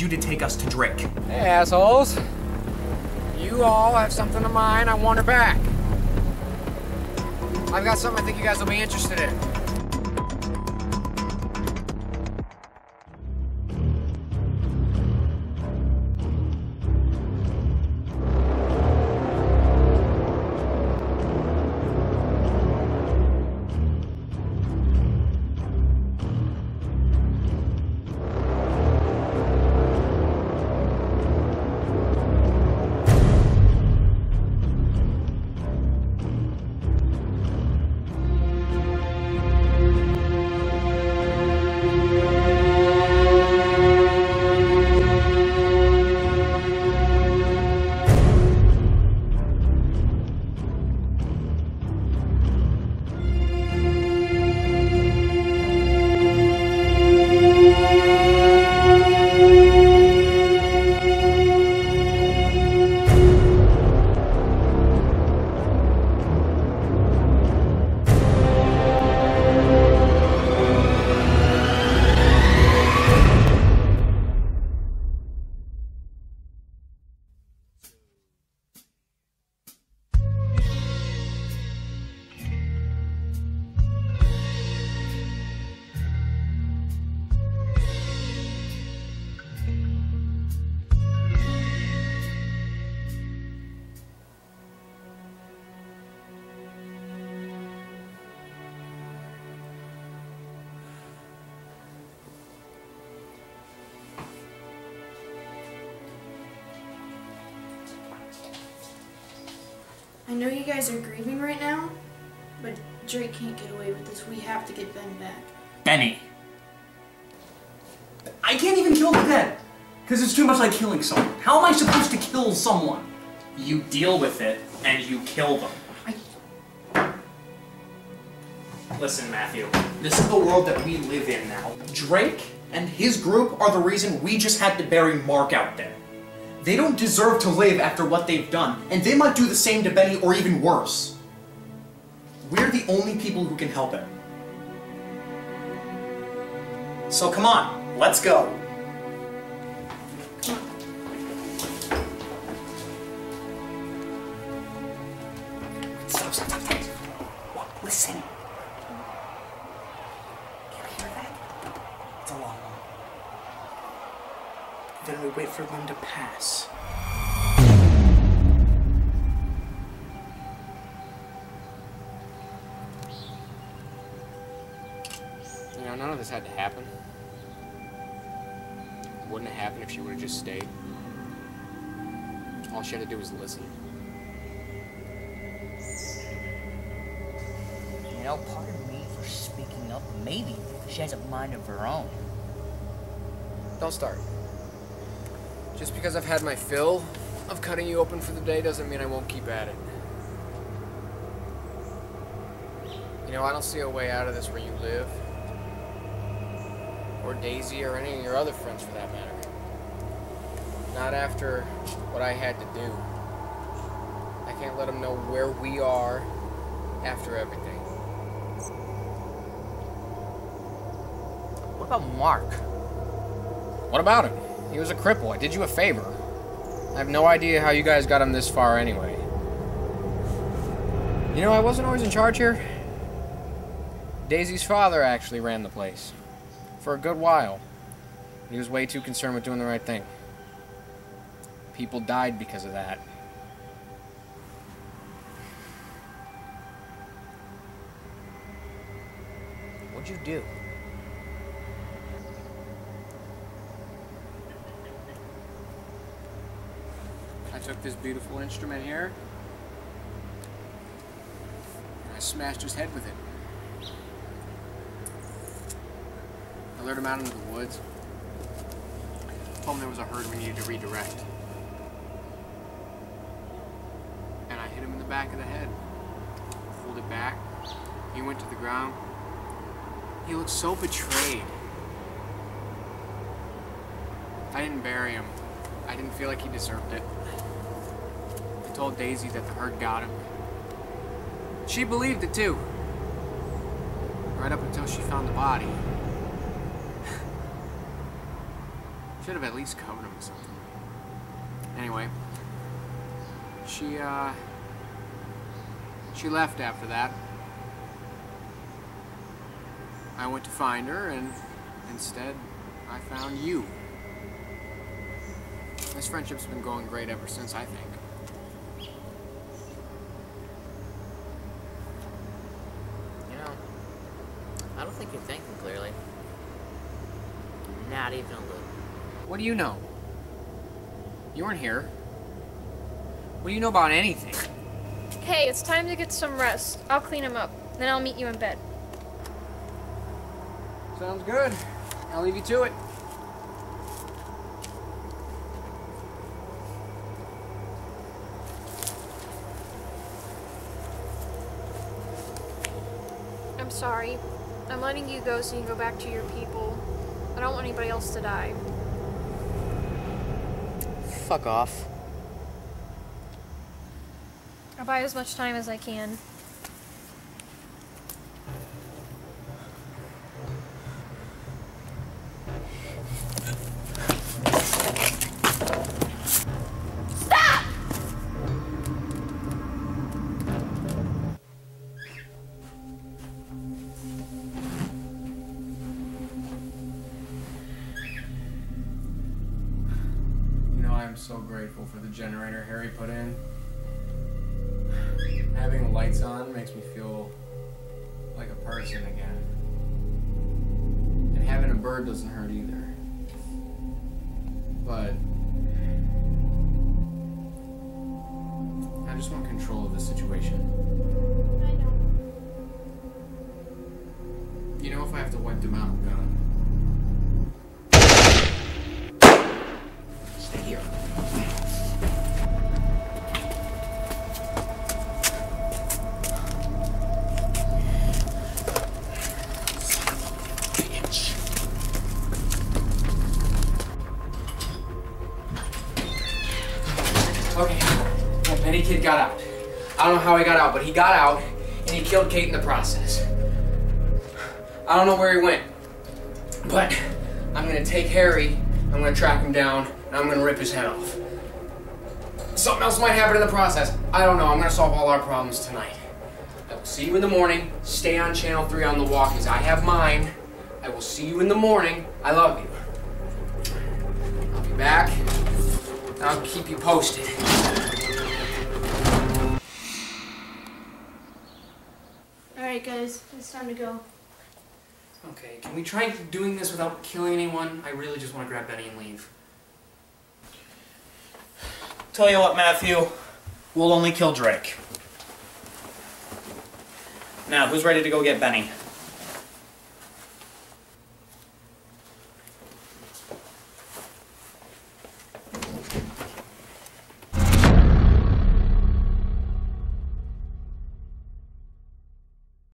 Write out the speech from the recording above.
you to take us to Drake. Hey, assholes. You all have something of mine. I want her back. I've got something I think you guys will be interested in. I know you guys are grieving right now, but Drake can't get away with this. We have to get Ben back. Benny. I can't even kill the dead. Because it's too much like killing someone. How am I supposed to kill someone? You deal with it, and you kill them. Listen, Matthew. This is the world that we live in now. Drake and his group are the reason we just had to bury Mark out there. They don't deserve to live after what they've done, and they might do the same to Benny or even worse. We're the only people who can help him. So come on, let's go. Stop, stop, stop, stop. Listen. Can you hear that? It's a long one. Then we wait for them to pass. You know, none of this had to happen. It wouldn't have happened if she would have just stayed. All she had to do was listen. You know, part of me for speaking up, maybe she has a mind of her own. Don't start. Just because I've had my fill of cutting you open for the day doesn't mean I won't keep at it. You know, I don't see a way out of this where you live. Or Daisy or any of your other friends for that matter. Not after what I had to do. I can't let them know where we are after everything. What about Mark? What about him? He was a cripple. I did you a favor. I have no idea how you guys got him this far anyway. You know, I wasn't always in charge here. Daisy's father actually ran the place. For a good while. He was way too concerned with doing the right thing. People died because of that. What'd you do? I took this beautiful instrument here. And I smashed his head with it. I lured him out into the woods. Told him there was a herd we needed to redirect. And I hit him in the back of the head. Pulled it back. He went to the ground. He looked so betrayed. I didn't bury him. I didn't feel like he deserved it. I told Daisy that the herd got him. She believed it too. Right up until she found the body. Should have at least covered him with something. Anyway, she, uh, she left after that. I went to find her, and instead, I found you. This friendship's been going great ever since, I think. You know, I don't think you're thinking clearly. Not even a little. What do you know? You weren't here. What do you know about anything? Hey, it's time to get some rest. I'll clean him up. Then I'll meet you in bed. Sounds good. I'll leave you to it. Sorry. I'm letting you go so you can go back to your people. I don't want anybody else to die. Fuck off. I'll buy as much time as I can. So grateful for the generator Harry put in. Having the lights on makes me feel like a person again. And having a bird doesn't hurt either. But I just want control of the situation. I know. You know, if I have to wipe them out, I'm gonna. Got out. I don't know how he got out, but he got out, and he killed Kate in the process. I don't know where he went, but I'm gonna take Harry, I'm gonna track him down, and I'm gonna rip his head off. Something else might happen in the process. I don't know. I'm gonna solve all our problems tonight. I will see you in the morning. Stay on channel 3 on the walkies. I have mine. I will see you in the morning. I love you. I'll be back. I'll keep you posted. Alright, guys, it's time to go. Okay, can we try doing this without killing anyone? I really just want to grab Benny and leave. Tell you what, Matthew, we'll only kill Drake. Now, who's ready to go get Benny?